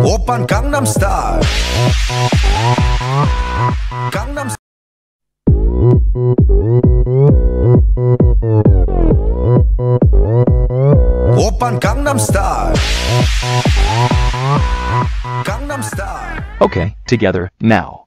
Oppan Gangnam Style. Gangnam Style. Oppan Gangnam Style. Gangnam Style. Okay, together now.